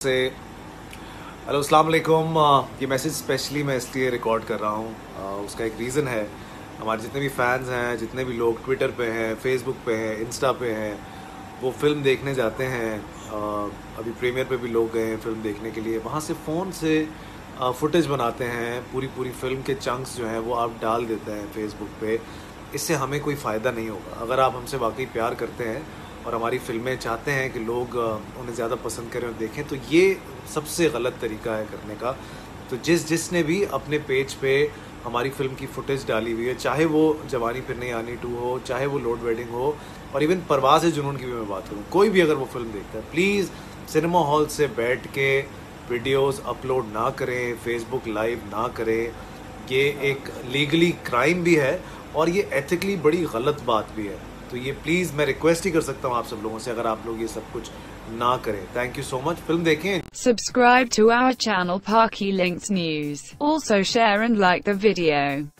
से। हेलो, अस्सलाम वालेकुम। ये मैसेज स्पेशली मैं इसलिए रिकॉर्ड कर रहा हूँ। उसका एक रीज़न है। हमारे जितने भी फैंस हैं, जितने भी लोग ट्विटर पे हैं फेसबुक पे हैं इंस्टा पे हैं, वो फ़िल्म देखने जाते हैं। अभी प्रीमियर पे भी लोग गए हैं फ़िल्म देखने के लिए। वहाँ से फ़ोन से फुटेज बनाते हैं। पूरी पूरी फ़िल्म के चंक्स जो हैं, वो आप डाल देते हैं फेसबुक पे। इससे हमें कोई फ़ायदा नहीं होगा। अगर आप हमसे वाकई प्यार करते हैं और हमारी फ़िल्में चाहते हैं कि लोग उन्हें ज़्यादा पसंद करें और देखें तो ये सबसे गलत तरीका है करने का। तो जिस, जिसने भी अपने पेज पे हमारी फ़िल्म की फुटेज डाली हुई है, चाहे वो जवानी फिर नहीं आनी टू हो, चाहे वो लोड वेडिंग हो, और इवन परवाज जुनून की भी मैं बात करूँ, कोई भी अगर वो फ़िल्म देखता है, प्लीज़ सिनेमा हॉल से बैठ के वीडियोस अपलोड ना करें, फेसबुक लाइव ना करें। ये एक लीगली क्राइम भी है और ये एथिकली बड़ी गलत बात भी है। तो ये प्लीज़ मैं रिक्वेस्ट ही कर सकता हूँ आप सब लोगों से अगर आप लोग ये सब कुछ ना करें। Thank you so much film देखें। Subscribe to our channel Paki links news also share and like the video